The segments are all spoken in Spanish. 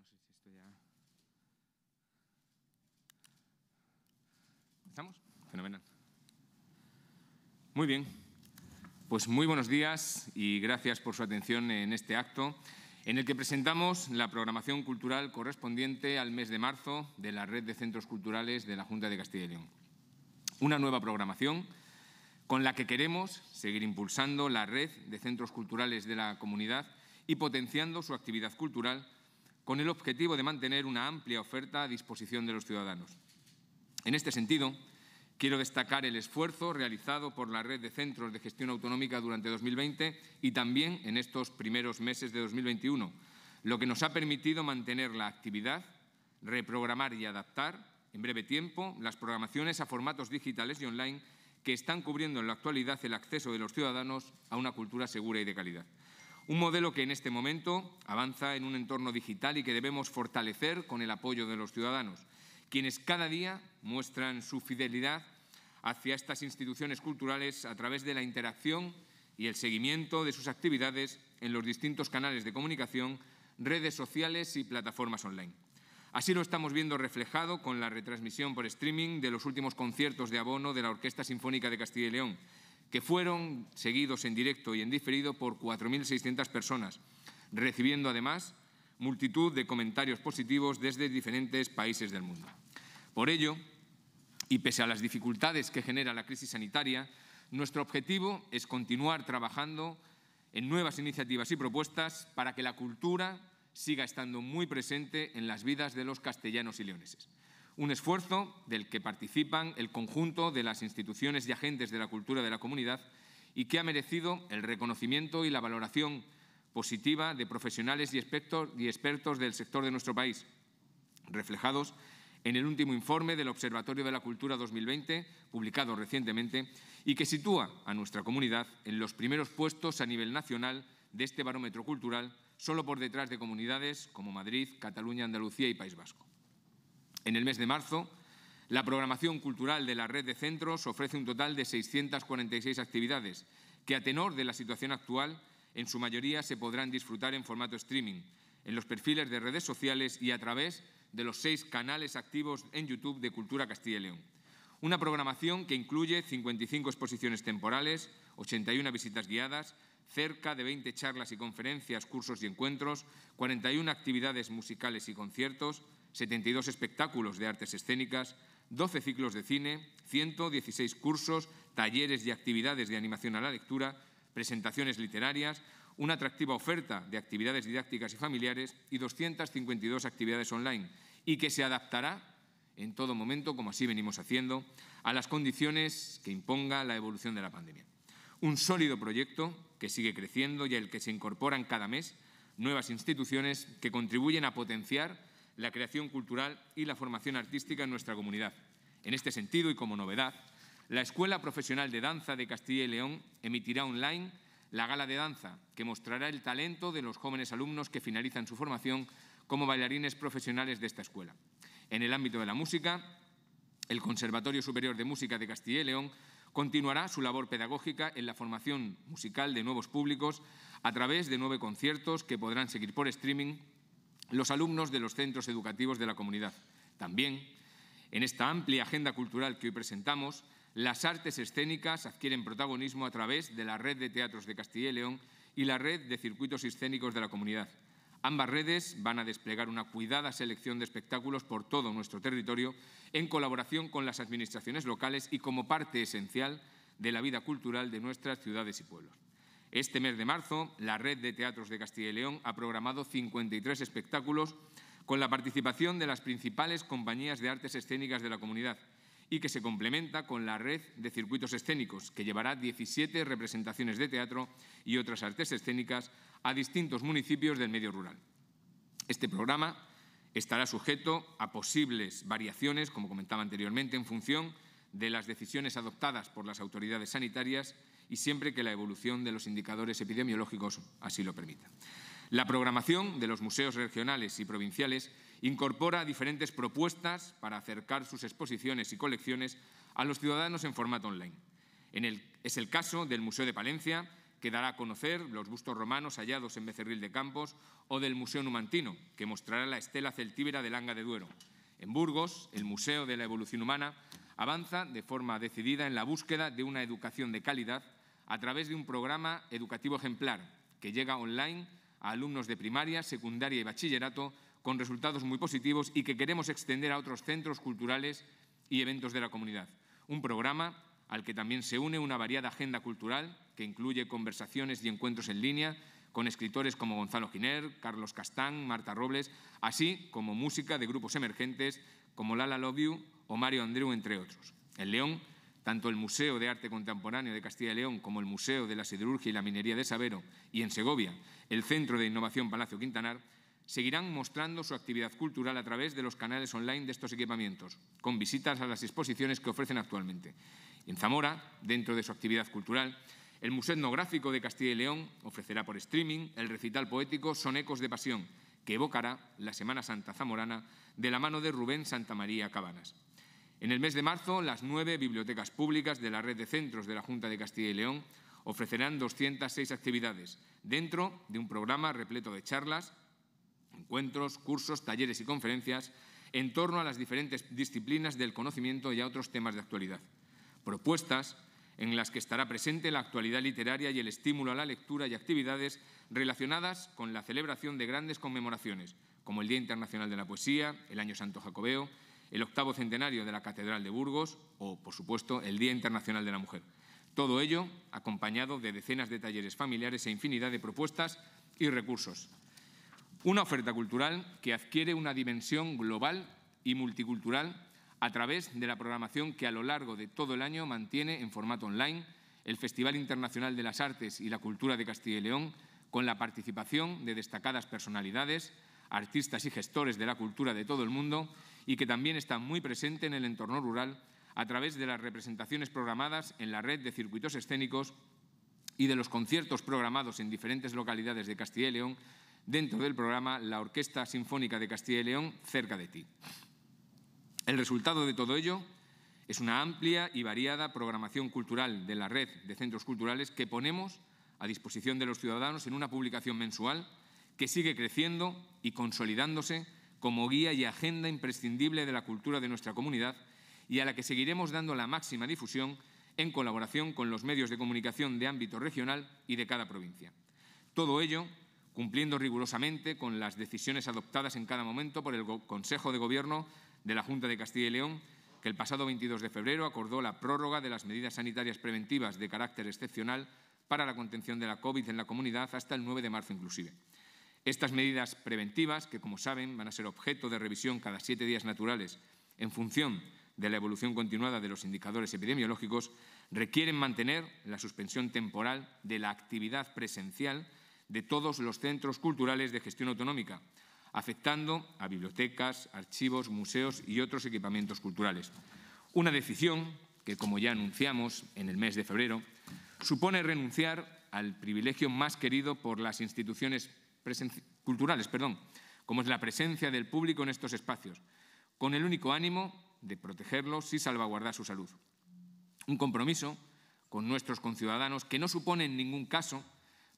no sé si esto ya... ¿Estamos? Fenomenal. Muy bien. Pues muy buenos días y gracias por su atención en este acto en el que presentamos la programación cultural correspondiente al mes de marzo de la Red de Centros Culturales de la Junta de Castilla y León. Una nueva programación con la que queremos seguir impulsando la red de centros culturales de la comunidad y potenciando su actividad cultural con el objetivo de mantener una amplia oferta a disposición de los ciudadanos. En este sentido, quiero destacar el esfuerzo realizado por la red de centros de gestión autonómica durante 2020 y también en estos primeros meses de 2021, lo que nos ha permitido mantener la actividad, reprogramar y adaptar en breve tiempo las programaciones a formatos digitales y online que están cubriendo en la actualidad el acceso de los ciudadanos a una cultura segura y de calidad. Un modelo que en este momento avanza en un entorno digital y que debemos fortalecer con el apoyo de los ciudadanos, quienes cada día muestran su fidelidad hacia estas instituciones culturales a través de la interacción y el seguimiento de sus actividades en los distintos canales de comunicación, redes sociales y plataformas online. Así lo estamos viendo reflejado con la retransmisión por streaming de los últimos conciertos de abono de la Orquesta Sinfónica de Castilla y León, que fueron seguidos en directo y en diferido por 4.600 personas, recibiendo además multitud de comentarios positivos desde diferentes países del mundo. Por ello, y pese a las dificultades que genera la crisis sanitaria, nuestro objetivo es continuar trabajando en nuevas iniciativas y propuestas para que la cultura siga estando muy presente en las vidas de los castellanos y leoneses un esfuerzo del que participan el conjunto de las instituciones y agentes de la cultura de la comunidad y que ha merecido el reconocimiento y la valoración positiva de profesionales y expertos del sector de nuestro país, reflejados en el último informe del Observatorio de la Cultura 2020, publicado recientemente, y que sitúa a nuestra comunidad en los primeros puestos a nivel nacional de este barómetro cultural, solo por detrás de comunidades como Madrid, Cataluña, Andalucía y País Vasco. En el mes de marzo, la programación cultural de la red de centros ofrece un total de 646 actividades que, a tenor de la situación actual, en su mayoría se podrán disfrutar en formato streaming, en los perfiles de redes sociales y a través de los seis canales activos en YouTube de Cultura Castilla y León. Una programación que incluye 55 exposiciones temporales, 81 visitas guiadas, cerca de 20 charlas y conferencias, cursos y encuentros, 41 actividades musicales y conciertos, 72 espectáculos de artes escénicas, 12 ciclos de cine, 116 cursos, talleres y actividades de animación a la lectura, presentaciones literarias, una atractiva oferta de actividades didácticas y familiares y 252 actividades online, y que se adaptará en todo momento, como así venimos haciendo, a las condiciones que imponga la evolución de la pandemia. Un sólido proyecto que sigue creciendo y al que se incorporan cada mes nuevas instituciones que contribuyen a potenciar la creación cultural y la formación artística en nuestra comunidad. En este sentido, y como novedad, la Escuela Profesional de Danza de Castilla y León emitirá online la gala de danza, que mostrará el talento de los jóvenes alumnos que finalizan su formación como bailarines profesionales de esta escuela. En el ámbito de la música, el Conservatorio Superior de Música de Castilla y León continuará su labor pedagógica en la formación musical de nuevos públicos a través de nueve conciertos que podrán seguir por streaming los alumnos de los centros educativos de la comunidad. También, en esta amplia agenda cultural que hoy presentamos, las artes escénicas adquieren protagonismo a través de la Red de Teatros de Castilla y León y la Red de Circuitos Escénicos de la Comunidad. Ambas redes van a desplegar una cuidada selección de espectáculos por todo nuestro territorio en colaboración con las administraciones locales y como parte esencial de la vida cultural de nuestras ciudades y pueblos. Este mes de marzo, la Red de Teatros de Castilla y León ha programado 53 espectáculos con la participación de las principales compañías de artes escénicas de la comunidad y que se complementa con la red de circuitos escénicos, que llevará 17 representaciones de teatro y otras artes escénicas a distintos municipios del medio rural. Este programa estará sujeto a posibles variaciones, como comentaba anteriormente, en función de las decisiones adoptadas por las autoridades sanitarias y siempre que la evolución de los indicadores epidemiológicos así lo permita. La programación de los museos regionales y provinciales incorpora diferentes propuestas para acercar sus exposiciones y colecciones a los ciudadanos en formato online. es el caso del Museo de Palencia, que dará a conocer los bustos romanos hallados en Becerril de Campos, o del Museo Numantino, que mostrará la estela celtíbera de Langa de Duero. En Burgos, el Museo de la Evolución Humana avanza de forma decidida en la búsqueda de una educación de calidad a través de un programa educativo ejemplar que llega online a alumnos de primaria, secundaria y bachillerato con resultados muy positivos y que queremos extender a otros centros culturales y eventos de la comunidad. Un programa al que también se une una variada agenda cultural que incluye conversaciones y encuentros en línea con escritores como Gonzalo Giner, Carlos Castán, Marta Robles, así como música de grupos emergentes como Lala Love You o Mario Andreu, entre otros. En León, tanto el Museo de Arte Contemporáneo de Castilla y León como el Museo de la Siderurgia y la Minería de Sabero y en Segovia, el Centro de Innovación Palacio Quintanar, seguirán mostrando su actividad cultural a través de los canales online de estos equipamientos, con visitas a las exposiciones que ofrecen actualmente. En Zamora, dentro de su actividad cultural, el Museo Etnográfico de Castilla y León ofrecerá por streaming el recital poético Son Ecos de Pasión, que evocará la Semana Santa zamorana de la mano de Rubén Santa María Cabanas. En el mes de marzo, las nueve bibliotecas públicas de la red de centros de la Junta de Castilla y León ofrecerán 206 actividades, dentro de un programa repleto de charlas, encuentros, cursos, talleres y conferencias en torno a las diferentes disciplinas del conocimiento y a otros temas de actualidad. Propuestas en las que estará presente la actualidad literaria y el estímulo a la lectura y actividades relacionadas con la celebración de grandes conmemoraciones, como el Día Internacional de la Poesía, el Año Santo Jacobeo, el octavo centenario de la Catedral de Burgos o, por supuesto, el Día Internacional de la Mujer. Todo ello acompañado de decenas de talleres familiares e infinidad de propuestas y recursos. Una oferta cultural que adquiere una dimensión global y multicultural a través de la programación que a lo largo de todo el año mantiene en formato online el Festival Internacional de las Artes y la Cultura de Castilla y León, con la participación de destacadas personalidades, artistas y gestores de la cultura de todo el mundo y que también está muy presente en el entorno rural a través de las representaciones programadas en la red de circuitos escénicos y de los conciertos programados en diferentes localidades de Castilla y León dentro del programa La Orquesta Sinfónica de Castilla y León, cerca de ti. El resultado de todo ello es una amplia y variada programación cultural de la red de centros culturales que ponemos a disposición de los ciudadanos en una publicación mensual que sigue creciendo y consolidándose como guía y agenda imprescindible de la cultura de nuestra comunidad y a la que seguiremos dando la máxima difusión en colaboración con los medios de comunicación de ámbito regional y de cada provincia. Todo ello cumpliendo rigurosamente con las decisiones adoptadas en cada momento por el Consejo de Gobierno de la Junta de Castilla y León, que el pasado 22 de febrero acordó la prórroga de las medidas sanitarias preventivas de carácter excepcional para la contención de la COVID en la comunidad hasta el 9 de marzo inclusive. Estas medidas preventivas, que como saben van a ser objeto de revisión cada siete días naturales en función de la evolución continuada de los indicadores epidemiológicos, requieren mantener la suspensión temporal de la actividad presencial de todos los centros culturales de gestión autonómica, afectando a bibliotecas, archivos, museos y otros equipamientos culturales. Una decisión que, como ya anunciamos en el mes de febrero, supone renunciar al privilegio más querido por las instituciones culturales, perdón, como es la presencia del público en estos espacios, con el único ánimo de protegerlos y salvaguardar su salud. Un compromiso con nuestros conciudadanos que no supone en ningún caso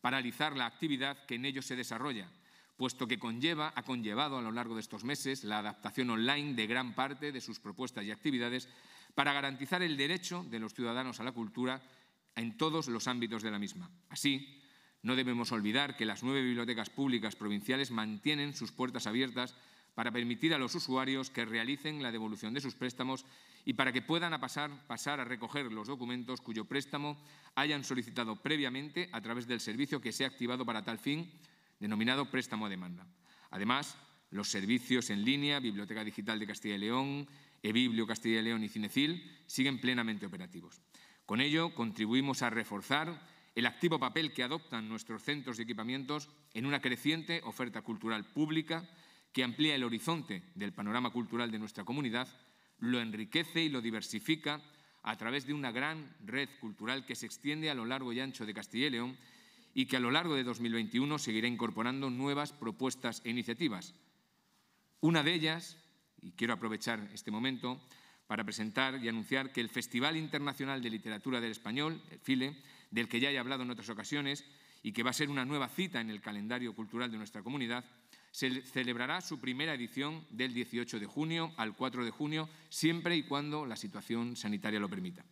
paralizar la actividad que en ellos se desarrolla, puesto que conlleva, ha conllevado a lo largo de estos meses la adaptación online de gran parte de sus propuestas y actividades para garantizar el derecho de los ciudadanos a la cultura en todos los ámbitos de la misma. Así, no debemos olvidar que las nueve bibliotecas públicas provinciales mantienen sus puertas abiertas para permitir a los usuarios que realicen la devolución de sus préstamos y para que puedan pasar, pasar, a recoger los documentos cuyo préstamo hayan solicitado previamente a través del servicio que se ha activado para tal fin denominado préstamo a demanda. Además, los servicios en línea, Biblioteca Digital de Castilla y León, eBiblio Castilla y León y Cinecil siguen plenamente operativos. Con ello, contribuimos a reforzar el activo papel que adoptan nuestros centros y equipamientos en una creciente oferta cultural pública que amplía el horizonte del panorama cultural de nuestra comunidad, lo enriquece y lo diversifica a través de una gran red cultural que se extiende a lo largo y ancho de Castilla y León y que a lo largo de 2021 seguirá incorporando nuevas propuestas e iniciativas. Una de ellas, y quiero aprovechar este momento para presentar y anunciar que el Festival Internacional de Literatura del Español, el FILE, del que ya he hablado en otras ocasiones y que va a ser una nueva cita en el calendario cultural de nuestra comunidad, se celebrará su primera edición del 18 de junio al 4 de junio, siempre y cuando la situación sanitaria lo permita.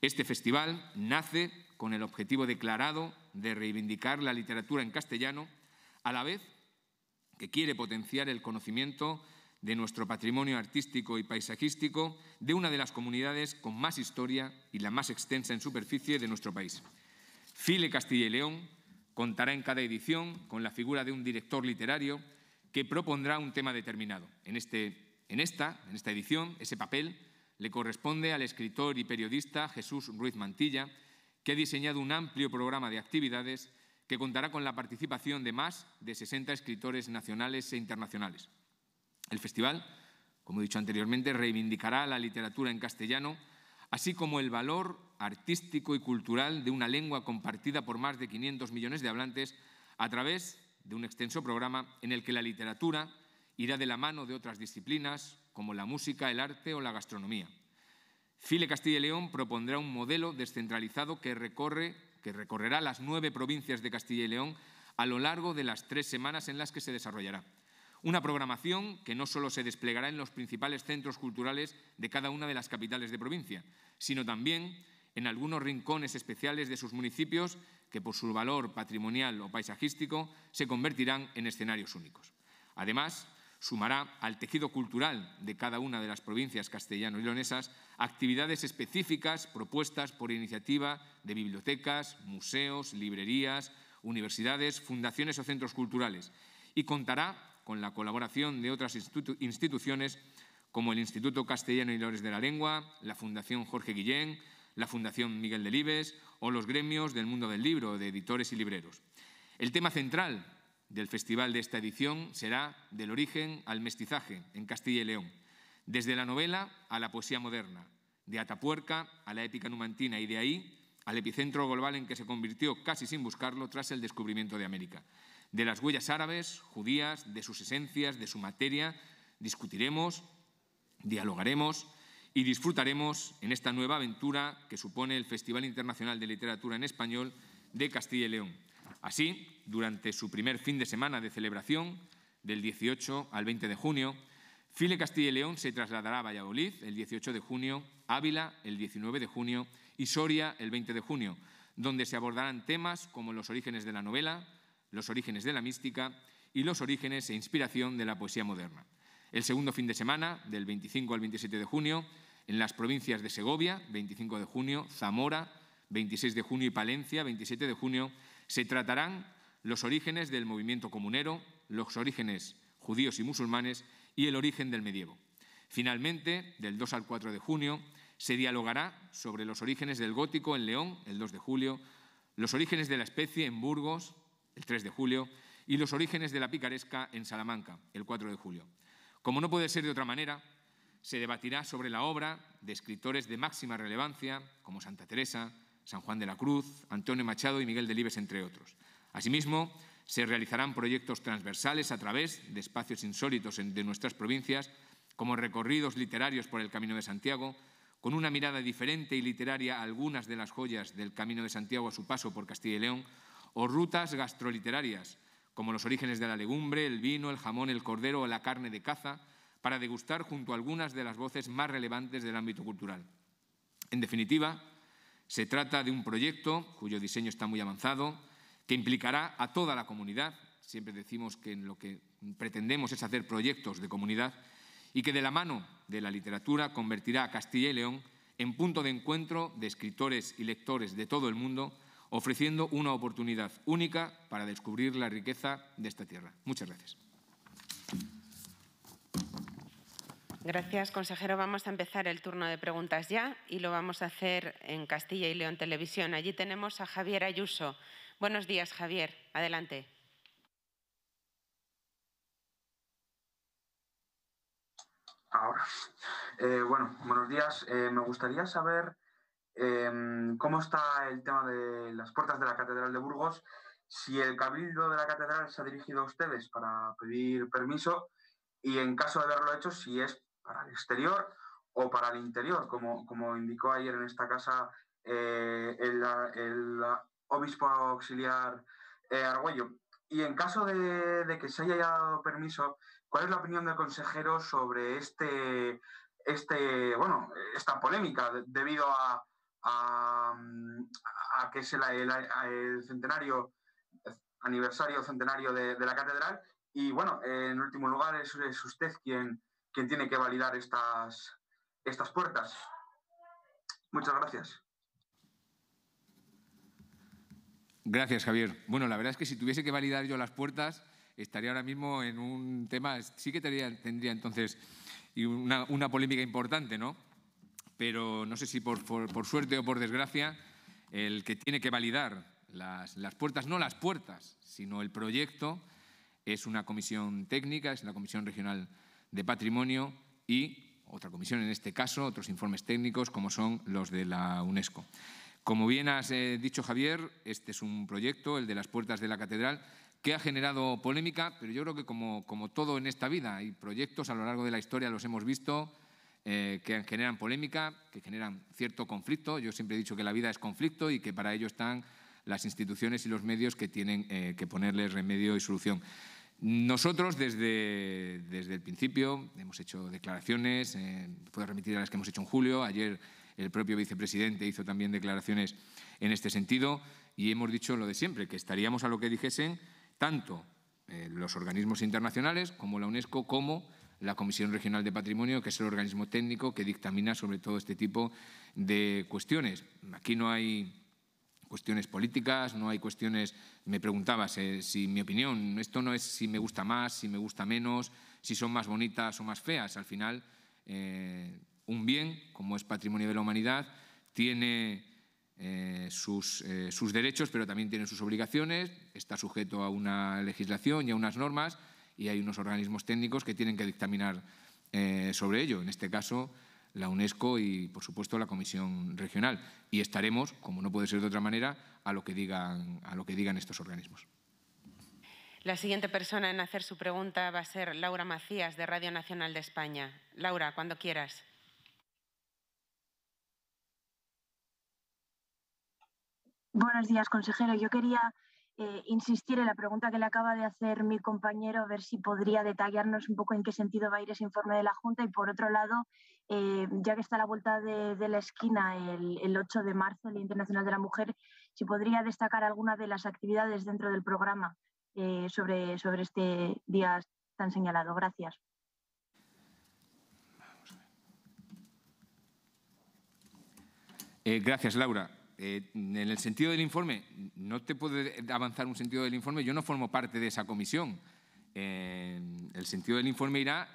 Este festival nace con el objetivo declarado de reivindicar la literatura en castellano, a la vez que quiere potenciar el conocimiento de nuestro patrimonio artístico y paisajístico de una de las comunidades con más historia y la más extensa en superficie de nuestro país. File Castilla y León contará en cada edición con la figura de un director literario que propondrá un tema determinado. En, este, en, esta, en esta edición, ese papel le corresponde al escritor y periodista Jesús Ruiz Mantilla, que ha diseñado un amplio programa de actividades que contará con la participación de más de 60 escritores nacionales e internacionales. El festival, como he dicho anteriormente, reivindicará la literatura en castellano, así como el valor artístico y cultural de una lengua compartida por más de 500 millones de hablantes a través de un extenso programa en el que la literatura irá de la mano de otras disciplinas como la música, el arte o la gastronomía. File Castilla y León propondrá un modelo descentralizado que, recorre, que recorrerá las nueve provincias de Castilla y León a lo largo de las tres semanas en las que se desarrollará. Una programación que no solo se desplegará en los principales centros culturales de cada una de las capitales de provincia, sino también en algunos rincones especiales de sus municipios que por su valor patrimonial o paisajístico se convertirán en escenarios únicos. Además, sumará al tejido cultural de cada una de las provincias castellano y actividades específicas propuestas por iniciativa de bibliotecas, museos, librerías, universidades, fundaciones o centros culturales y contará con la colaboración de otras instituciones como el Instituto Castellano y Leones de la Lengua, la Fundación Jorge Guillén, la Fundación Miguel Delibes o los gremios del mundo del libro, de editores y libreros. El tema central del festival de esta edición será del origen al mestizaje en Castilla y León, desde la novela a la poesía moderna, de Atapuerca a la épica numantina y de ahí al epicentro global en que se convirtió casi sin buscarlo tras el descubrimiento de América. De las huellas árabes, judías, de sus esencias, de su materia, discutiremos, dialogaremos y disfrutaremos en esta nueva aventura que supone el Festival Internacional de Literatura en Español de Castilla y León. Así, durante su primer fin de semana de celebración, del 18 al 20 de junio, File Castilla y León se trasladará a Valladolid el 18 de junio, Ávila el 19 de junio y Soria el 20 de junio, donde se abordarán temas como los orígenes de la novela, los orígenes de la mística y los orígenes e inspiración de la poesía moderna. El segundo fin de semana, del 25 al 27 de junio, en las provincias de Segovia, 25 de junio, Zamora, 26 de junio y Palencia, 27 de junio, se tratarán los orígenes del movimiento comunero, los orígenes judíos y musulmanes y el origen del medievo. Finalmente, del 2 al 4 de junio, se dialogará sobre los orígenes del gótico en León, el 2 de julio, los orígenes de la especie en Burgos, el 3 de julio, y los orígenes de la picaresca en Salamanca, el 4 de julio. Como no puede ser de otra manera, se debatirá sobre la obra de escritores de máxima relevancia como Santa Teresa, San Juan de la Cruz, Antonio Machado y Miguel Delibes, entre otros. Asimismo, se realizarán proyectos transversales a través de espacios insólitos de nuestras provincias, como recorridos literarios por el Camino de Santiago, con una mirada diferente y literaria a algunas de las joyas del Camino de Santiago a su paso por Castilla y León, o rutas gastroliterarias como los orígenes de la legumbre, el vino, el jamón, el cordero o la carne de caza, para degustar junto a algunas de las voces más relevantes del ámbito cultural. En definitiva, se trata de un proyecto cuyo diseño está muy avanzado, que implicará a toda la comunidad, siempre decimos que lo que pretendemos es hacer proyectos de comunidad, y que de la mano de la literatura convertirá a Castilla y León en punto de encuentro de escritores y lectores de todo el mundo ofreciendo una oportunidad única para descubrir la riqueza de esta tierra. Muchas gracias. Gracias, consejero. Vamos a empezar el turno de preguntas ya y lo vamos a hacer en Castilla y León Televisión. Allí tenemos a Javier Ayuso. Buenos días, Javier. Adelante. Ahora. Eh, bueno, buenos días. Eh, me gustaría saber Em, ¿Cómo está el tema de las puertas de la Catedral de Burgos? Si el cabildo de la Catedral se ha dirigido a ustedes para pedir permiso y en caso de haberlo hecho, si es para el exterior o para el interior, como, como indicó ayer en esta casa eh, el, obispo auxiliar eh, Argüello. Y en caso de, que se haya dado permiso, ¿cuál es la opinión del consejero sobre este, este, bueno, esta polémica debido a, a, que es el, centenario, aniversario centenario de, la catedral? Y bueno, en último lugar, es, es usted quien, quien tiene que validar estas, estas puertas. Muchas gracias. Gracias, Javier. Bueno, la verdad es que si tuviese que validar yo las puertas, estaría ahora mismo en un tema, sí que tendría, tendría entonces una, una, polémica importante, ¿no? Pero no sé si por, por, suerte o por desgracia, el que tiene que validar las, las, puertas, no las puertas, sino el proyecto, es una comisión técnica, es la Comisión Regional de Patrimonio y otra comisión en este caso, otros informes técnicos como son los de la UNESCO. Como bien has eh, dicho, Javier, este es un proyecto, el de las puertas de la catedral, que ha generado polémica, pero yo creo que como, todo en esta vida, hay proyectos a lo largo de la historia, los hemos visto, eh, que generan polémica, que generan cierto conflicto. Yo siempre he dicho que la vida es conflicto y que para ello están las instituciones y los medios que tienen eh, que ponerles remedio y solución. Nosotros desde, desde el principio hemos hecho declaraciones, puedo remitir a las que hemos hecho en julio, ayer el propio vicepresidente hizo también declaraciones en este sentido y hemos dicho lo de siempre, que estaríamos a lo que dijesen tanto eh, los organismos internacionales como la UNESCO como la Comisión Regional de Patrimonio, que es el organismo técnico que dictamina sobre todo este tipo de cuestiones. Aquí no hay cuestiones políticas, no hay cuestiones, me preguntabas eh, si mi opinión, esto no es si me gusta más, si me gusta menos, si son más bonitas o más feas, al final eh, un bien, como es patrimonio de la humanidad, tiene eh, sus, sus, derechos, pero también tiene sus obligaciones, está sujeto a una legislación y a unas normas, y hay unos organismos técnicos que tienen que dictaminar eh, sobre ello, en este caso la UNESCO y, por supuesto, la Comisión Regional. Y estaremos, como no puede ser de otra manera, a lo que digan, a lo que digan estos organismos. La siguiente persona en hacer su pregunta va a ser Laura Macías, de Radio Nacional de España. Laura, cuando quieras. Buenos días, consejero. Yo quería eh, insistir en la pregunta que le acaba de hacer mi compañero, ver si podría detallarnos un poco en qué sentido va a ir ese informe de la Junta. Y por otro lado, eh, ya que está a la vuelta de, la esquina el, 8 de marzo, el Internacional de la Mujer, si podría destacar alguna de las actividades dentro del programa eh, sobre, sobre este día tan señalado. Gracias. gracias, Laura. Eh, en el sentido del informe, no te puedo avanzar un sentido del informe, yo no formo parte de esa comisión. el sentido del informe irá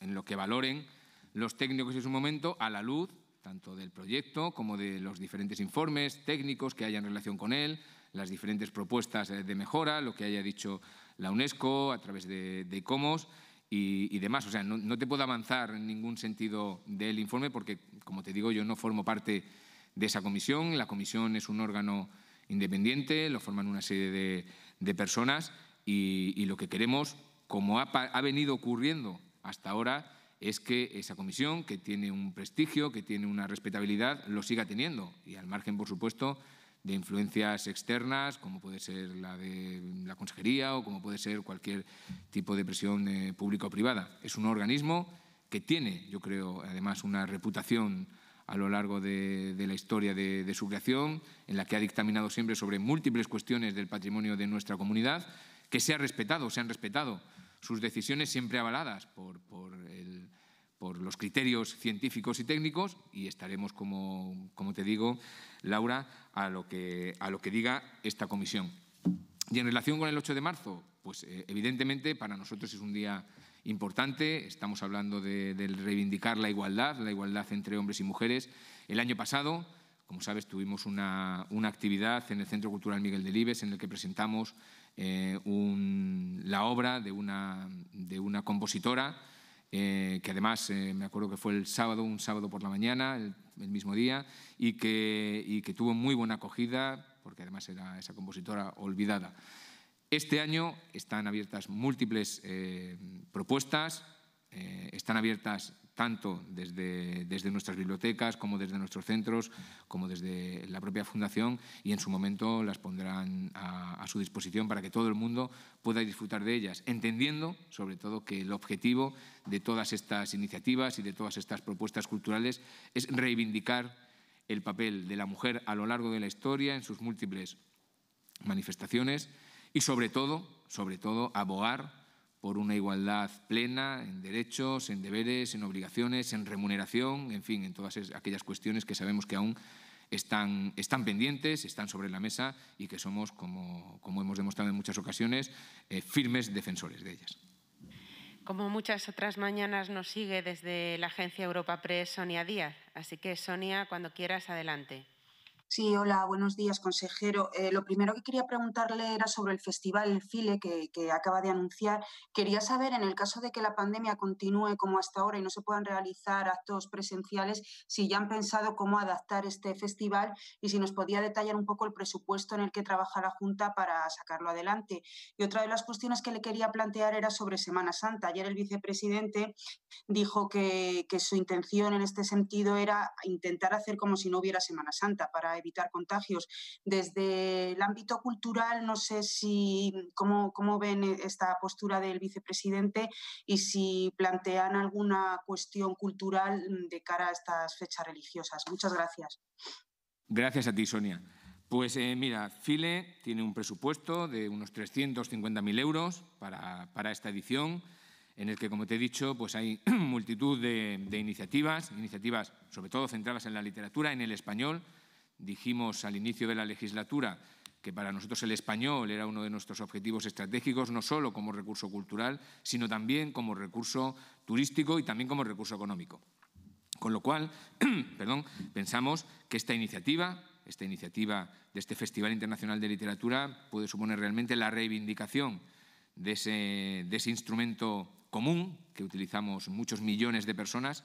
en lo que valoren los técnicos en su momento a la luz tanto del proyecto como de los diferentes informes técnicos que haya en relación con él, las diferentes propuestas de mejora, lo que haya dicho la UNESCO a través de, de ICOMOS y, demás. O sea, no, no, te puedo avanzar en ningún sentido del informe porque, como te digo, yo no formo parte de esa comisión. La comisión es un órgano independiente, lo forman una serie de, personas y, lo que queremos, como ha, venido ocurriendo hasta ahora, es que esa comisión, que tiene un prestigio, que tiene una respetabilidad, lo siga teniendo y al margen, por supuesto, de influencias externas, como puede ser la de la consejería o como puede ser cualquier tipo de presión eh, pública o privada. Es un organismo que tiene, yo creo, además, una reputación a lo largo de, la historia de, su creación, en la que ha dictaminado siempre sobre múltiples cuestiones del patrimonio de nuestra comunidad, que se ha respetado, se han respetado sus decisiones siempre avaladas por, los criterios científicos y técnicos y estaremos, como, te digo, Laura, a lo, que, a lo que diga esta comisión. Y en relación con el 8 de marzo, pues eh, evidentemente para nosotros es un día importante. Estamos hablando de, reivindicar la igualdad, la igualdad entre hombres y mujeres. El año pasado, como sabes, tuvimos una, actividad en el Centro Cultural Miguel Delibes en el que presentamos eh, la obra de una, de una compositora eh, que además eh, me acuerdo que fue el sábado, un sábado por la mañana, el, mismo día, y que, y que tuvo muy buena acogida, porque además era esa compositora olvidada. Este año están abiertas múltiples eh, propuestas, eh, están abiertas tanto desde, nuestras bibliotecas como desde nuestros centros, como desde la propia Fundación, y en su momento las pondrán a, su disposición para que todo el mundo pueda disfrutar de ellas, entendiendo sobre todo que el objetivo de todas estas iniciativas y de todas estas propuestas culturales es reivindicar el papel de la mujer a lo largo de la historia en sus múltiples manifestaciones y sobre todo, sobre todo, abogar por una igualdad plena en derechos, en deberes, en obligaciones, en remuneración, en fin, en todas aquellas cuestiones que sabemos que aún están, pendientes, están sobre la mesa y que somos, como, como hemos demostrado en muchas ocasiones, eh, firmes defensores de ellas. Como muchas otras mañanas nos sigue desde la agencia Europa Press Sonia Díaz. Así que, Sonia, cuando quieras, adelante. Sí, hola, buenos días, consejero. Eh, lo primero que quería preguntarle era sobre el festival FILE que, que, acaba de anunciar. Quería saber, en el caso de que la pandemia continúe como hasta ahora y no se puedan realizar actos presenciales, si ya han pensado cómo adaptar este festival y si nos podía detallar un poco el presupuesto en el que trabaja la Junta para sacarlo adelante. Y otra de las cuestiones que le quería plantear era sobre Semana Santa. Ayer el vicepresidente dijo que, que su intención en este sentido era intentar hacer como si no hubiera Semana Santa para evitar contagios. Desde el ámbito cultural, no sé si cómo, cómo ven esta postura del vicepresidente y si plantean alguna cuestión cultural de cara a estas fechas religiosas. Muchas gracias. Gracias a ti, Sonia. Pues eh, mira, File tiene un presupuesto de unos 350.000 euros para, para, esta edición, en el que, como te he dicho, pues hay multitud de, de iniciativas, iniciativas sobre todo centradas en la literatura, en el español, Dijimos al inicio de la legislatura que para nosotros el español era uno de nuestros objetivos estratégicos, no solo como recurso cultural, sino también como recurso turístico y también como recurso económico. Con lo cual, perdón, pensamos que esta iniciativa, esta iniciativa de este Festival Internacional de Literatura puede suponer realmente la reivindicación de ese, de ese instrumento común que utilizamos muchos millones de personas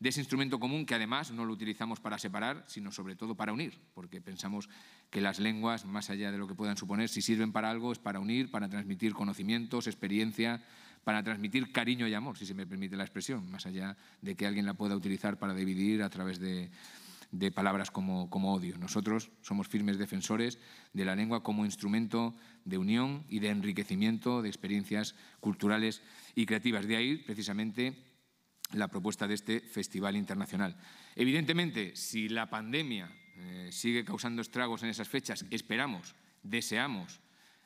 de ese instrumento común que además no lo utilizamos para separar, sino sobre todo para unir, porque pensamos que las lenguas, más allá de lo que puedan suponer, si sirven para algo es para unir, para transmitir conocimientos, experiencia, para transmitir cariño y amor, si se me permite la expresión, más allá de que alguien la pueda utilizar para dividir a través de, de palabras como, como, odio. Nosotros somos firmes defensores de la lengua como instrumento de unión y de enriquecimiento de experiencias culturales y creativas. De ahí, precisamente, la propuesta de este festival internacional. Evidentemente, si la pandemia eh, sigue causando estragos en esas fechas, esperamos, deseamos,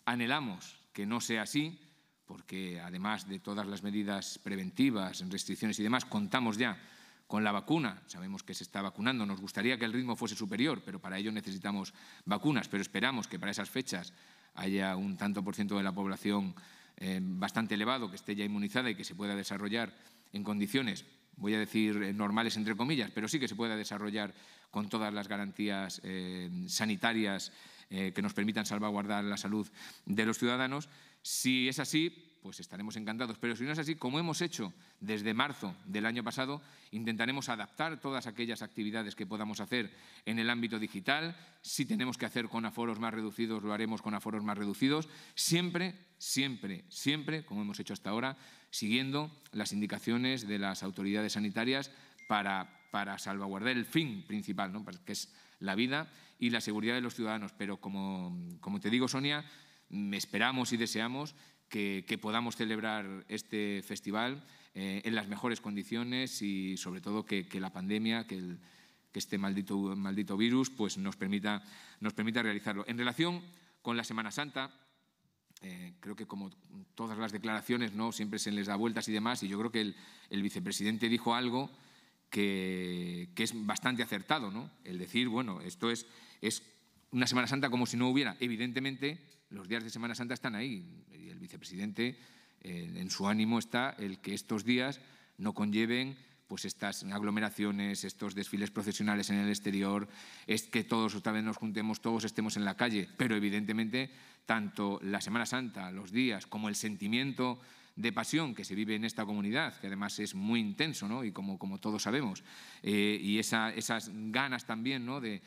anhelamos que no sea así, porque además de todas las medidas preventivas, restricciones y demás, contamos ya con la vacuna. Sabemos que se está vacunando. Nos gustaría que el ritmo fuese superior, pero para ello necesitamos vacunas. Pero esperamos que para esas fechas haya un tanto por ciento de la población eh, bastante elevado que esté ya inmunizada y que se pueda desarrollar en condiciones, voy a decir eh, normales entre comillas, pero sí que se pueda desarrollar con todas las garantías eh, sanitarias eh, que nos permitan salvaguardar la salud de los ciudadanos. Si es así, pues estaremos encantados. Pero si no es así, como hemos hecho desde marzo del año pasado, intentaremos adaptar todas aquellas actividades que podamos hacer en el ámbito digital. Si tenemos que hacer con aforos más reducidos, lo haremos con aforos más reducidos. Siempre, siempre, siempre, como hemos hecho hasta ahora, siguiendo las indicaciones de las autoridades sanitarias para, para salvaguardar el fin principal, ¿no? que es la vida y la seguridad de los ciudadanos. Pero como, como te digo, Sonia, esperamos y deseamos que, podamos celebrar este festival eh, en las mejores condiciones y sobre todo que, la pandemia, que, este maldito, virus pues nos, permita, nos permita realizarlo. En relación con la Semana Santa, eh, creo que como todas las declaraciones no siempre se les da vueltas y demás, y yo creo que el, vicepresidente dijo algo que, es bastante acertado, ¿no? El decir, bueno, esto es, es una Semana Santa como si no hubiera. Evidentemente, los días de Semana Santa están ahí. Y el vicepresidente, eh, en su ánimo está el que estos días no conlleven pues estas aglomeraciones, estos desfiles procesionales en el exterior, es que todos otra vez nos juntemos, todos estemos en la calle, pero evidentemente tanto la Semana Santa, los días, como el sentimiento de pasión que se vive en esta comunidad, que además es muy intenso, ¿no? y como, como todos sabemos, eh, y esas ganas también ¿no? de,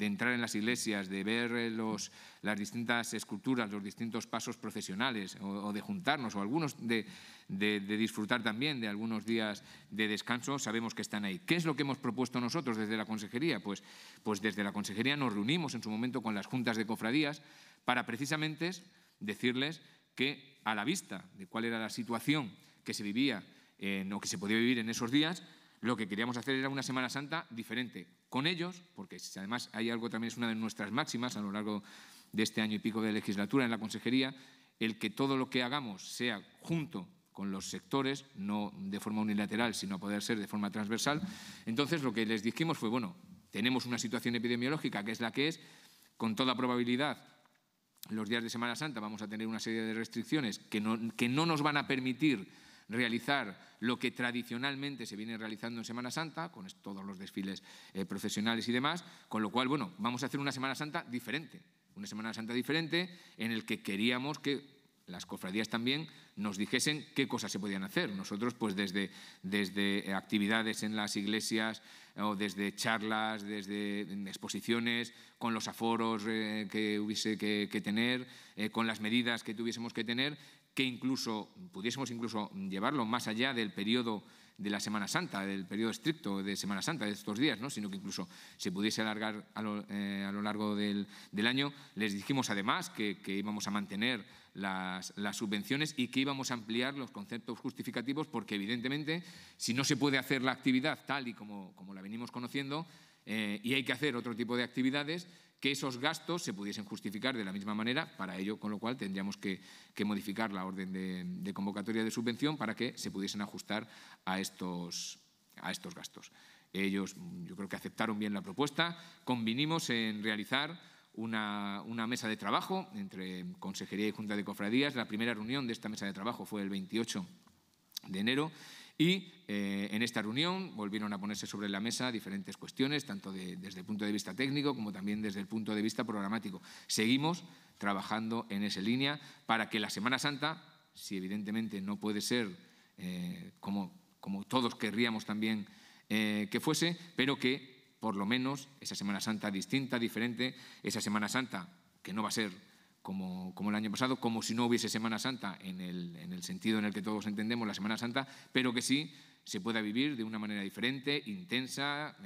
entrar en las iglesias, de ver los, las distintas esculturas, los distintos pasos profesionales, o, de juntarnos, o algunos de, disfrutar también de algunos días de descanso, sabemos que están ahí. ¿Qué es lo que hemos propuesto nosotros desde la Consejería? Pues, pues desde la Consejería nos reunimos en su momento con las juntas de cofradías para precisamente decirles que a la vista de cuál era la situación que se vivía o que se podía vivir en esos días, lo que queríamos hacer era una Semana Santa diferente con ellos, porque además hay algo también es una de nuestras máximas a lo largo de este año y pico de legislatura en la Consejería, el que todo lo que hagamos sea junto con los sectores, no de forma unilateral, sino a poder ser de forma transversal. Entonces, lo que les dijimos fue, bueno, tenemos una situación epidemiológica que es la que es, con toda probabilidad los días de Semana Santa vamos a tener una serie de restricciones que no, que no nos van a permitir realizar lo que tradicionalmente se viene realizando en Semana Santa, con todos los desfiles eh, profesionales y demás, con lo cual, bueno, vamos a hacer una Semana Santa diferente, una Semana Santa diferente en el que queríamos que las cofradías también nos dijesen qué cosas se podían hacer. Nosotros, pues desde, desde actividades en las iglesias o desde charlas, desde exposiciones, con los aforos eh, que hubiese que, tener, eh, con las medidas que tuviésemos que tener, que incluso pudiésemos incluso llevarlo más allá del periodo de la Semana Santa, del periodo estricto de Semana Santa, de estos días, ¿no? sino que incluso se pudiese alargar a lo, eh, largo del, año. Les dijimos además que, íbamos a mantener las, subvenciones y que íbamos a ampliar los conceptos justificativos porque evidentemente si no se puede hacer la actividad tal y como, como la venimos conociendo eh, y hay que hacer otro tipo de actividades, que esos gastos se pudiesen justificar de la misma manera, para ello, con lo cual tendríamos que, modificar la orden de, convocatoria de subvención para que se pudiesen ajustar a estos, a estos gastos. Ellos, yo creo que aceptaron bien la propuesta, convinimos en realizar una, una, mesa de trabajo entre Consejería y Junta de Cofradías. La primera reunión de esta mesa de trabajo fue el 28 de enero y eh, en esta reunión volvieron a ponerse sobre la mesa diferentes cuestiones, tanto desde el punto de vista técnico como también desde el punto de vista programático. Seguimos trabajando en esa línea para que la Semana Santa, si evidentemente no puede ser eh, como, como, todos querríamos también eh, que fuese, pero que por lo menos esa Semana Santa distinta, diferente, esa Semana Santa que no va a ser como, el año pasado, como si no hubiese Semana Santa en el, sentido en el que todos entendemos la Semana Santa, pero que sí se pueda vivir de una manera diferente, intensa,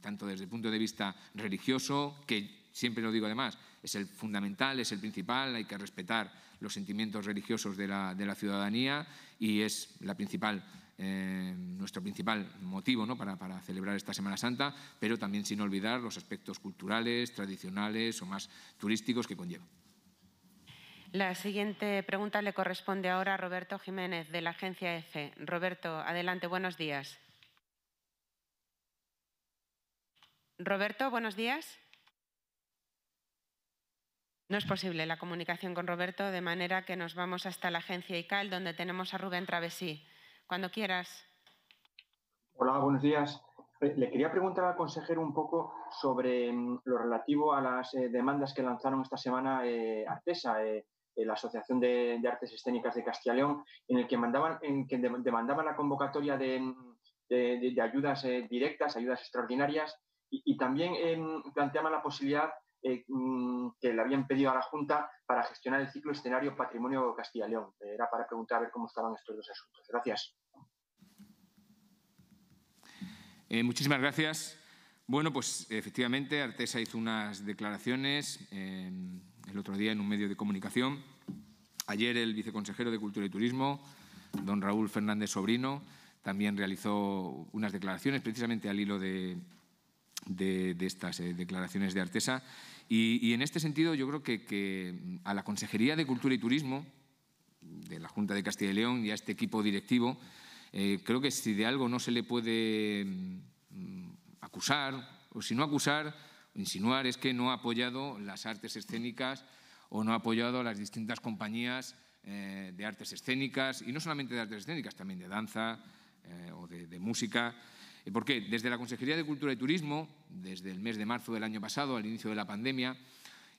tanto desde el punto de vista religioso, que siempre lo digo además, es el fundamental, es el principal, hay que respetar los sentimientos religiosos de la, ciudadanía y es la principal, eh, nuestro principal motivo ¿no? para, para, celebrar esta Semana Santa, pero también sin olvidar los aspectos culturales, tradicionales o más turísticos que conlleva. La siguiente pregunta le corresponde ahora a Roberto Jiménez, de la agencia EFE. Roberto, adelante, buenos días. Roberto, buenos días. No es posible la comunicación con Roberto, de manera que nos vamos hasta la agencia ICAL, donde tenemos a Rubén Travesí. Cuando quieras. Hola, buenos días. Eh, le quería preguntar al consejero un poco sobre mm, lo relativo a las eh, demandas que lanzaron esta semana eh, Artesa. Eh, la Asociación de, Artes Escénicas de Castilla y León, en el que, mandaban, en que demandaban la convocatoria de, ayudas eh, directas, ayudas extraordinarias, y, también em, planteaban la posibilidad eh, mm, que le habían pedido a la Junta para gestionar el ciclo escenario Patrimonio Castilla y León. Era para preguntar a ver cómo estaban estos dos asuntos. Gracias. Muchísimas gracias. Bueno, pues efectivamente Artesa hizo unas declaraciones em, el otro día en un medio de comunicación. Ayer el viceconsejero de Cultura y Turismo, don Raúl Fernández Sobrino, también realizó unas declaraciones precisamente al hilo de, estas eh, declaraciones de Artesa. Y, en este sentido yo creo que, a la Consejería de Cultura y Turismo de la Junta de Castilla y León y a este equipo directivo, eh, creo que si de algo no se le puede mm, acusar, o si no acusar, insinuar es que no ha apoyado las artes escénicas o no ha apoyado a las distintas compañías eh, de artes escénicas, y no solamente de artes escénicas, también de danza eh, o de, música. ¿Por qué? Desde la Consejería de Cultura y Turismo, desde el mes de marzo del año pasado, al inicio de la pandemia,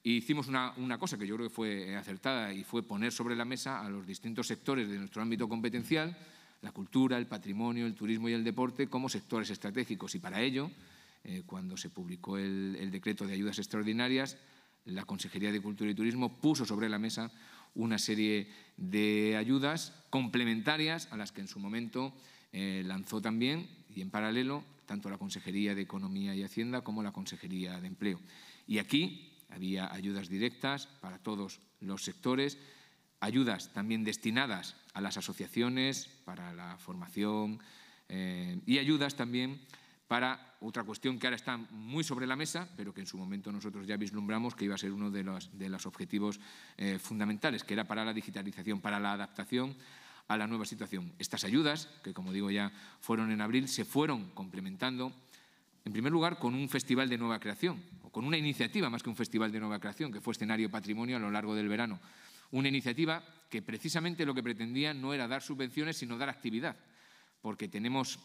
hicimos una, cosa que yo creo que fue acertada y fue poner sobre la mesa a los distintos sectores de nuestro ámbito competencial, la cultura, el patrimonio, el turismo y el deporte, como sectores estratégicos. Y para ello, eh, cuando se publicó el, decreto de ayudas extraordinarias, la Consejería de Cultura y Turismo puso sobre la mesa una serie de ayudas complementarias a las que en su momento eh, lanzó también, y en paralelo, tanto la Consejería de Economía y Hacienda como la Consejería de Empleo. Y aquí había ayudas directas para todos los sectores, ayudas también destinadas a las asociaciones para la formación eh, y ayudas también para otra cuestión que ahora está muy sobre la mesa, pero que en su momento nosotros ya vislumbramos que iba a ser uno de los, de los objetivos eh, fundamentales, que era para la digitalización, para la adaptación a la nueva situación. Estas ayudas, que como digo ya fueron en abril, se fueron complementando, en primer lugar, con un festival de nueva creación, con una iniciativa más que un festival de nueva creación, que fue escenario patrimonio a lo largo del verano. Una iniciativa que precisamente lo que pretendía no era dar subvenciones, sino dar actividad, porque tenemos,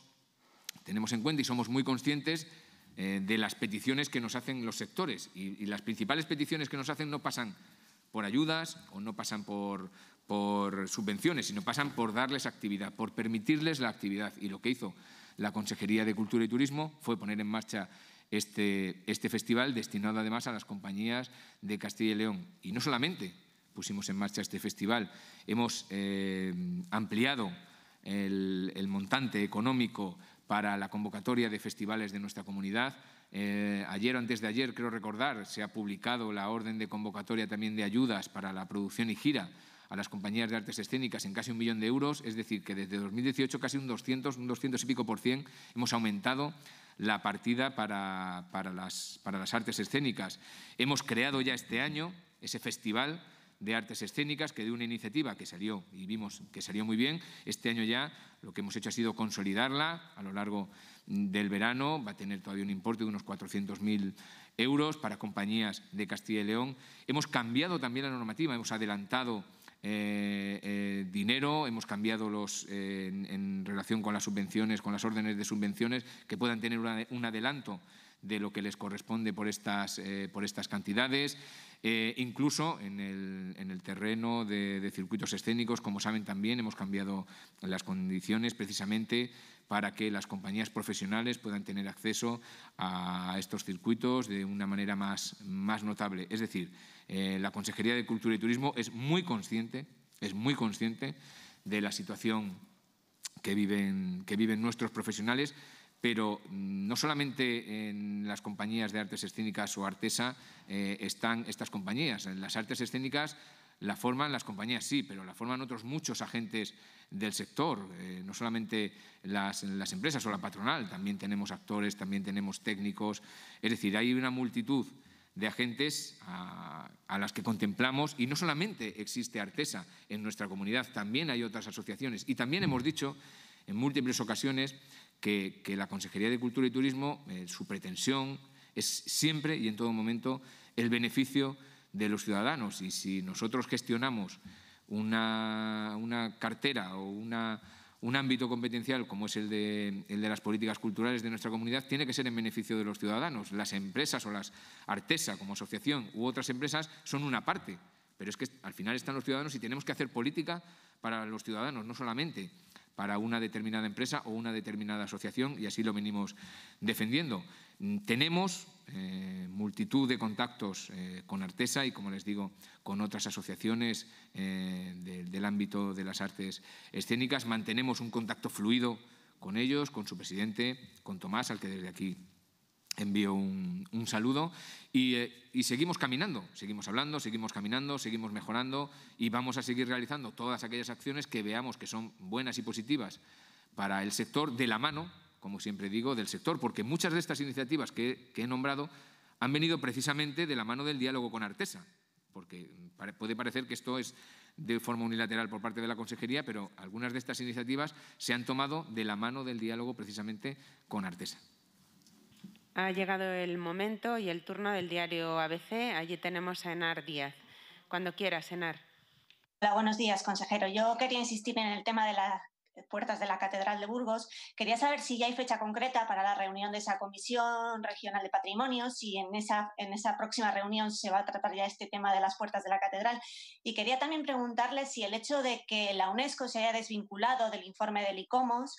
tenemos en cuenta y somos muy conscientes eh, de las peticiones que nos hacen los sectores. Y, las principales peticiones que nos hacen no pasan por ayudas o no pasan por, por subvenciones, sino pasan por darles actividad, por permitirles la actividad. Y lo que hizo la Consejería de Cultura y Turismo fue poner en marcha este, este festival destinado además a las compañías de Castilla y León. Y no solamente pusimos en marcha este festival, hemos eh, ampliado el, montante económico para la convocatoria de festivales de nuestra comunidad. Eh, ayer o antes de ayer, creo recordar, se ha publicado la orden de convocatoria también de ayudas para la producción y gira a las compañías de artes escénicas en casi un millón de euros, es decir, que desde 2018 casi un 200, un 200 y pico por cien hemos aumentado la partida para, las, para las artes escénicas. Hemos creado ya este año ese festival de artes escénicas, que de una iniciativa que salió y vimos que salió muy bien, este año ya lo que hemos hecho ha sido consolidarla a lo largo del verano, va a tener todavía un importe de unos 400.000 euros para compañías de Castilla y León. Hemos cambiado también la normativa, hemos adelantado eh, eh, dinero, hemos cambiado los, eh, en, relación con las subvenciones, con las órdenes de subvenciones, que puedan tener un adelanto de lo que les corresponde por estas, por estas cantidades. incluso en el, terreno de, de, circuitos escénicos, como saben también, hemos cambiado las condiciones precisamente para que las compañías profesionales puedan tener acceso a estos circuitos de una manera más, más notable. Es decir, eh, la Consejería de Cultura y Turismo es muy consciente, es muy consciente de la situación que viven, que viven nuestros profesionales, pero no solamente en las compañías de artes escénicas o Artesa eh, están estas compañías. En las artes escénicas la forman las compañías, sí, pero la forman otros muchos agentes del sector, eh, no solamente las, las, empresas o la patronal, también tenemos actores, también tenemos técnicos, es decir, hay una multitud de agentes a, las que contemplamos y no solamente existe Artesa en nuestra comunidad, también hay otras asociaciones. Y también hemos dicho en múltiples ocasiones que, la Consejería de Cultura y Turismo, eh, su pretensión es siempre y en todo momento el beneficio de los ciudadanos y si nosotros gestionamos una, una cartera o un ámbito competencial como es el de, las políticas culturales de nuestra comunidad tiene que ser en beneficio de los ciudadanos. Las empresas o las Artesa como asociación u otras empresas son una parte, pero es que al final están los ciudadanos y tenemos que hacer política para los ciudadanos, no solamente para una determinada empresa o una determinada asociación y así lo venimos defendiendo. Tenemos eh, multitud de contactos eh, con Artesa y, como les digo, con otras asociaciones eh, del ámbito de las artes escénicas. Mantenemos un contacto fluido con ellos, con su presidente, con Tomás, al que desde aquí envío un, saludo y, seguimos caminando, seguimos hablando, seguimos caminando, seguimos mejorando y vamos a seguir realizando todas aquellas acciones que veamos que son buenas y positivas para el sector de la mano como siempre digo, del sector, porque muchas de estas iniciativas que, he nombrado han venido precisamente de la mano del diálogo con Artesa, porque puede parecer que esto es de forma unilateral por parte de la Consejería, pero algunas de estas iniciativas se han tomado de la mano del diálogo precisamente con Artesa. Ha llegado el momento y el turno del diario ABC. Allí tenemos a Enar Díaz. Cuando quieras, Enar. Hola, buenos días, consejero. Yo quería insistir en el tema de la puertas de la Catedral de Burgos. Quería saber si ya hay fecha concreta para la reunión de esa Comisión Regional de Patrimonio, si en esa, en esa próxima reunión se va a tratar ya este tema de las puertas de la Catedral. Y quería también preguntarle si el hecho de que la UNESCO se haya desvinculado del informe del ICOMOS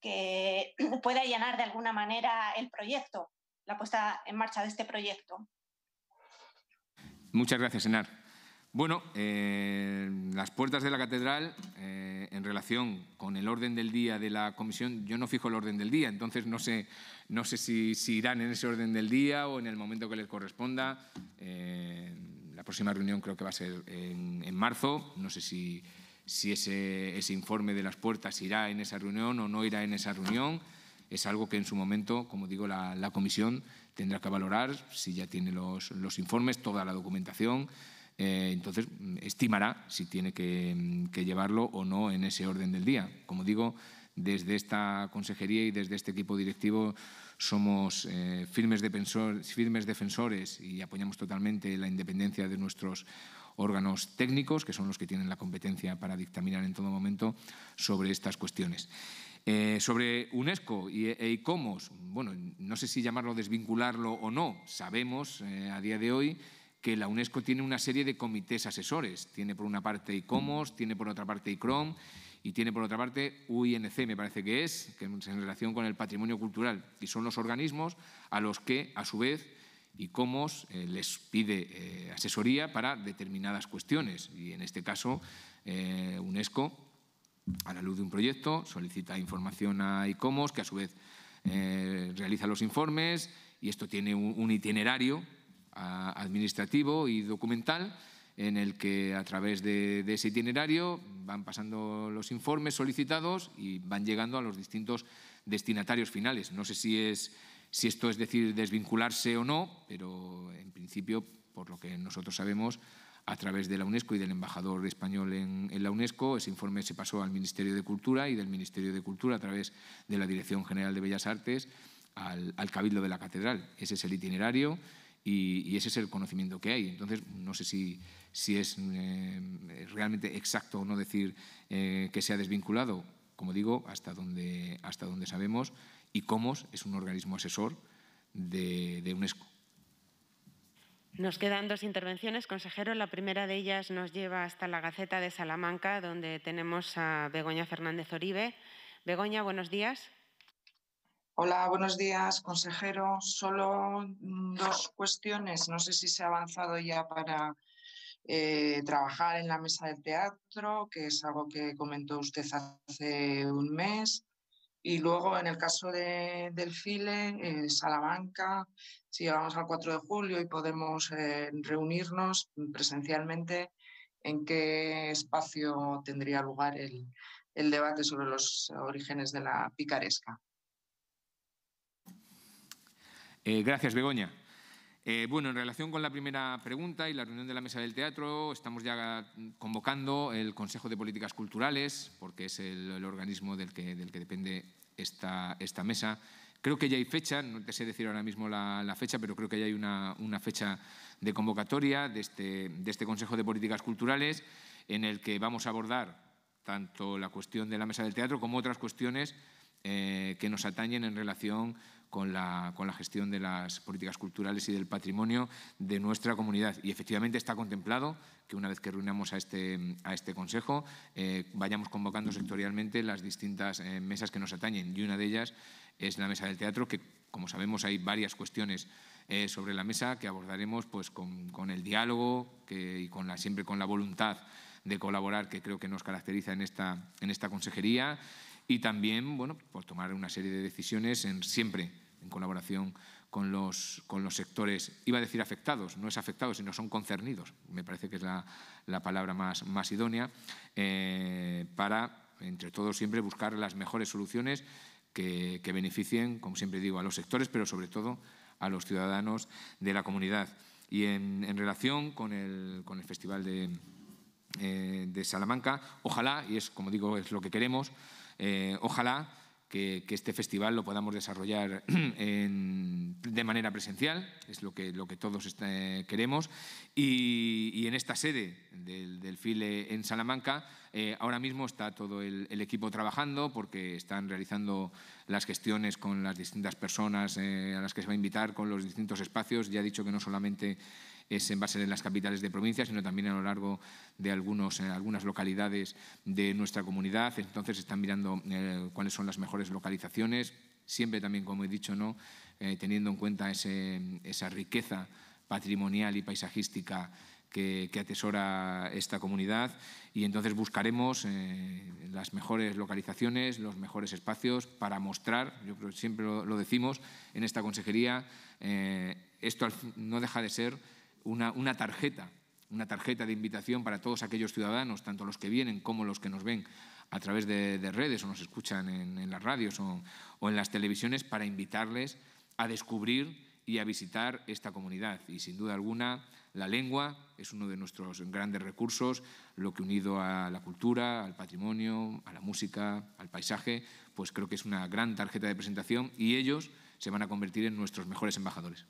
que pueda allanar de alguna manera el proyecto, la puesta en marcha de este proyecto. Muchas gracias, Enar. Bueno, eh, las puertas de la catedral, eh, en relación con el orden del día de la comisión, yo no fijo el orden del día, entonces no sé, no sé si, irán en ese orden del día o en el momento que les corresponda. Eh, la próxima reunión creo que va a ser en, marzo, no sé si, si ese, informe de las puertas irá en esa reunión o no irá en esa reunión. Es algo que en su momento, como digo, la, comisión tendrá que valorar si ya tiene los, informes, toda la documentación. Eh, entonces estimará si tiene que, llevarlo o no en ese orden del día. Como digo, desde esta consejería y desde este equipo directivo somos eh, firmes, defensores y apoyamos totalmente la independencia de nuestros órganos técnicos, que son los que tienen la competencia para dictaminar en todo momento sobre estas cuestiones. Eh, sobre UNESCO y, e ICOMOS, bueno, no sé si llamarlo desvincularlo o no, sabemos a día de hoy que la UNESCO tiene una serie de comités asesores. Tiene por una parte ICOMOS, tiene por otra parte ICROM y tiene por otra parte UINC, me parece que es, que es en relación con el patrimonio cultural. Y son los organismos a los que, a su vez, ICOMOS eh, les pide eh, asesoría para determinadas cuestiones. Y en este caso, eh, UNESCO, a la luz de un proyecto, solicita información a ICOMOS, que a su vez realiza los informes y esto tiene un itinerario administrativo y documental en el que a través de, ese itinerario van pasando los informes solicitados y van llegando a los distintos destinatarios finales. No sé si, es, si esto es decir desvincularse o no, pero en principio, por lo que nosotros sabemos, a través de la UNESCO y del embajador español en, la UNESCO, ese informe se pasó al Ministerio de Cultura y del Ministerio de Cultura a través de la Dirección General de Bellas Artes al, al Cabildo de la Catedral. Ese es el itinerario y, ese es el conocimiento que hay. Entonces, no sé si, si es eh, realmente exacto o no decir eh, que se ha desvinculado, como digo, hasta donde, hasta donde sabemos, y COMOS es un organismo asesor de, de UNESCO. Nos quedan dos intervenciones, consejero. La primera de ellas nos lleva hasta la Gaceta de Salamanca, donde tenemos a Begoña Fernández Oribe. Begoña, buenos días. Hola, buenos días, consejero. Solo mm, dos cuestiones. No sé si se ha avanzado ya para eh, trabajar en la mesa del teatro, que es algo que comentó usted hace un mes. Y luego, en el caso del FILE, Salamanca, si llegamos al 4 de julio y podemos eh, reunirnos presencialmente, ¿en qué espacio tendría lugar el debate sobre los orígenes de la picaresca? Eh, gracias, Begoña. Eh, bueno, en relación con la primera pregunta y la reunión de la Mesa del Teatro, estamos ya convocando el Consejo de Políticas Culturales, porque es el, organismo del que, depende esta, mesa. Creo que ya hay fecha, no te sé decir ahora mismo la, fecha, pero creo que ya hay una, fecha de convocatoria de este, de este Consejo de Políticas Culturales en el que vamos a abordar tanto la cuestión de la Mesa del Teatro como otras cuestiones eh, que nos atañen en relación con la, gestión de las políticas culturales y del patrimonio de nuestra comunidad. Y efectivamente está contemplado que una vez que reunamos a este, a este Consejo eh, vayamos convocando sectorialmente las distintas eh, mesas que nos atañen. Y una de ellas es la mesa del teatro, que como sabemos hay varias cuestiones eh, sobre la mesa que abordaremos pues, con, el diálogo y con la, siempre con la voluntad de colaborar que creo que nos caracteriza en esta, en esta consejería y también bueno, por tomar una serie de decisiones siempre en colaboración con los, con los sectores, iba a decir afectados, no es afectados, sino son concernidos, me parece que es la, la palabra más, más idónea, eh, para, entre todos, siempre buscar las mejores soluciones que, que, beneficien, como siempre digo, a los sectores, pero sobre todo a los ciudadanos de la comunidad. Y en, en relación con el, con el Festival de, eh, de Salamanca, ojalá, y es como digo, es lo que queremos, eh, ojalá que, este festival lo podamos desarrollar de manera presencial, es lo que, todos este, queremos. Y, en esta sede del, FILE en Salamanca, eh, ahora mismo está todo el, equipo trabajando porque están realizando las gestiones con las distintas personas eh, a las que se va a invitar, con los distintos espacios. Ya he dicho que no solamente es en base en las capitales de provincia, sino también a lo largo de algunos, algunas localidades de nuestra comunidad. Entonces están mirando eh, cuáles son las mejores localizaciones, siempre también, como he dicho, ¿no? Eh, teniendo en cuenta esa riqueza patrimonial y paisajística que, atesora esta comunidad y entonces buscaremos eh, las mejores localizaciones, los mejores espacios para mostrar, yo creo que siempre lo, decimos en esta consejería, esto no deja de ser una, tarjeta, una tarjeta de invitación para todos aquellos ciudadanos, tanto los que vienen como los que nos ven a través de, redes o nos escuchan en, las radios o, en las televisiones, para invitarles a descubrir y a visitar esta comunidad. Y sin duda alguna, la lengua es uno de nuestros grandes recursos, lo que unido a la cultura, al patrimonio, a la música, al paisaje, pues creo que es una gran tarjeta de presentación y ellos se van a convertir en nuestros mejores embajadores.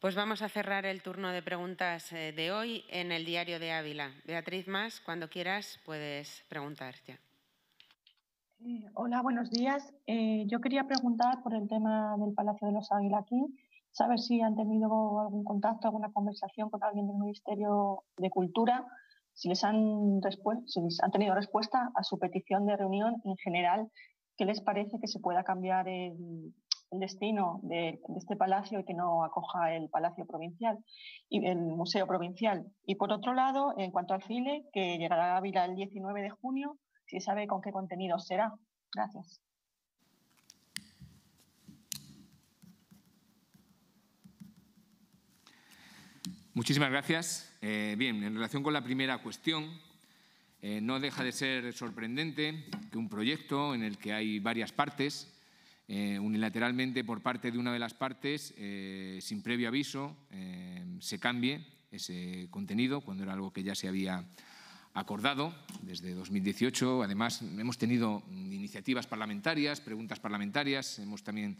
Pues vamos a cerrar el turno de preguntas eh, de hoy en el diario de Ávila. Beatriz Más, cuando quieras puedes preguntar ya. Eh, hola, buenos días. Eh, yo quería preguntar por el tema del Palacio de los Águila aquí. ¿Saber si han tenido algún contacto, alguna conversación con alguien del Ministerio de Cultura? Si les han, si les han tenido respuesta a su petición de reunión en general, ¿qué les parece que se pueda cambiar el, el destino de, este palacio y que no acoja el Palacio Provincial y el Museo Provincial. Y por otro lado, en cuanto al FILE, que llegará a Ávila el 19 de junio, si sabe con qué contenido será. Gracias. Muchísimas gracias. Eh, bien, en relación con la primera cuestión, eh, no deja de ser sorprendente que un proyecto en el que hay varias partes, eh, unilateralmente por parte de una de las partes, eh, sin previo aviso, eh, se cambie ese contenido cuando era algo que ya se había acordado desde 2018. Además, hemos tenido iniciativas parlamentarias, preguntas parlamentarias, hemos también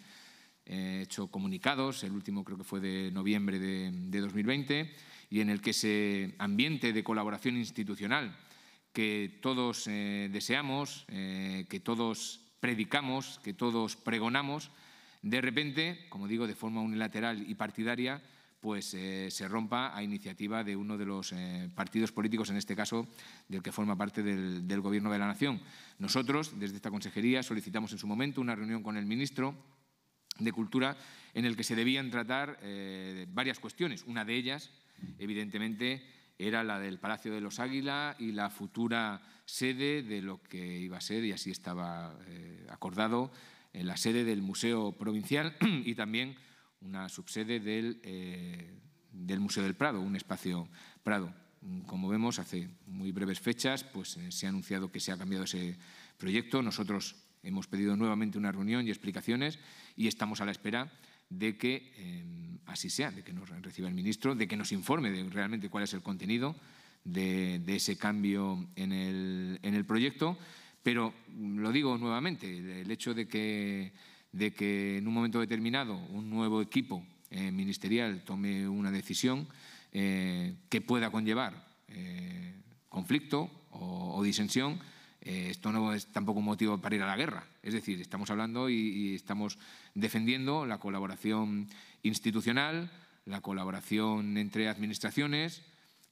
hecho comunicados, el último creo que fue de noviembre de 2020, y en el que ese ambiente de colaboración institucional que todos deseamos, que todos predicamos, que todos pregonamos, de repente, como digo, de forma unilateral y partidaria, pues eh, se rompa a iniciativa de uno de los eh, partidos políticos, en este caso del que forma parte del, Gobierno de la Nación. Nosotros, desde esta consejería, solicitamos en su momento una reunión con el ministro de Cultura en el que se debían tratar eh, varias cuestiones. Una de ellas, evidentemente, era la del Palacio de los Águila y la futura sede de lo que iba a ser, y así estaba eh, acordado, en la sede del Museo Provincial y también una subsede del, eh, del, Museo del Prado, un espacio Prado. Como vemos, hace muy breves fechas pues, eh, se ha anunciado que se ha cambiado ese proyecto. Nosotros hemos pedido nuevamente una reunión y explicaciones y estamos a la espera de que así sea, de que nos reciba el ministro, de que nos informe de realmente cuál es el contenido de, ese cambio en el, en el, proyecto. Pero lo digo nuevamente, el hecho de que, de que en un momento determinado un nuevo equipo eh, ministerial tome una decisión eh, que pueda conllevar eh, conflicto o disensión, esto no es tampoco un motivo para ir a la guerra. Es decir, estamos hablando y, estamos defendiendo la colaboración institucional, la colaboración entre administraciones,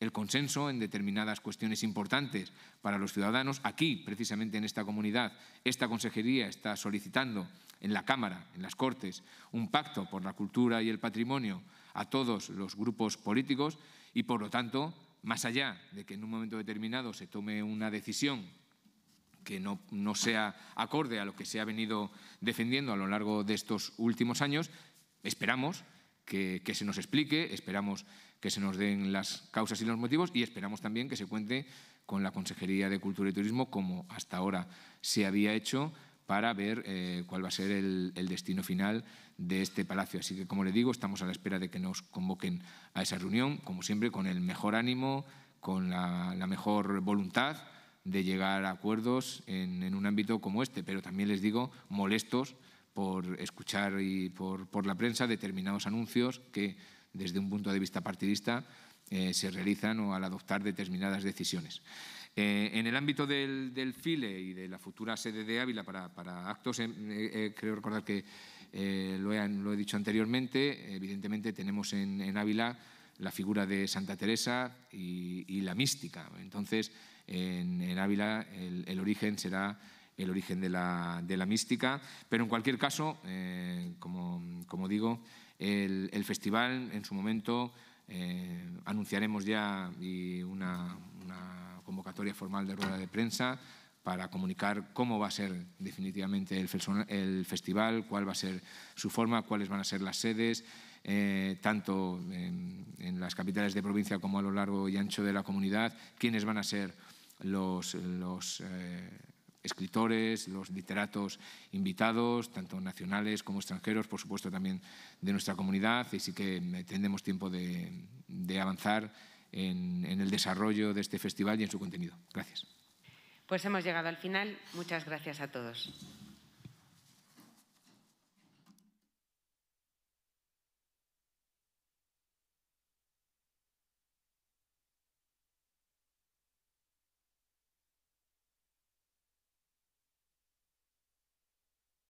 el consenso en determinadas cuestiones importantes para los ciudadanos. Aquí, precisamente en esta comunidad, esta consejería está solicitando en la Cámara, en las Cortes, un pacto por la cultura y el patrimonio a todos los grupos políticos y, por lo tanto, más allá de que en un momento determinado se tome una decisión que no, sea acorde a lo que se ha venido defendiendo a lo largo de estos últimos años, esperamos que, se nos explique, esperamos que se nos den las causas y los motivos y esperamos también que se cuente con la Consejería de Cultura y Turismo, como hasta ahora se había hecho, para ver eh, cuál va a ser el, destino final de este palacio. Así que, como le digo, estamos a la espera de que nos convoquen a esa reunión, como siempre, con el mejor ánimo, con la mejor voluntad de llegar a acuerdos en, un ámbito como este, pero también les digo molestos por escuchar y por, la prensa determinados anuncios que desde un punto de vista partidista eh, se realizan o al adoptar determinadas decisiones. Eh, en el ámbito del, FILE y de la futura sede de Ávila para, actos, creo recordar que lo he, dicho anteriormente, evidentemente tenemos en, Ávila la figura de Santa Teresa y, y la mística. Entonces, en, Ávila el, origen será el origen de la, mística, pero en cualquier caso, eh, como, digo, el, festival en su momento eh, anunciaremos ya una, convocatoria formal de rueda de prensa para comunicar cómo va a ser definitivamente el, festival, cuál va a ser su forma, cuáles van a ser las sedes, eh, tanto en, las capitales de provincia como a lo largo y ancho de la comunidad, quiénes van a ser los, escritores, los literatos invitados, tanto nacionales como extranjeros, por supuesto también de nuestra comunidad, y sí que tendremos tiempo de, avanzar en, en el desarrollo de este festival y en su contenido. Gracias. Pues hemos llegado al final. Muchas gracias a todos.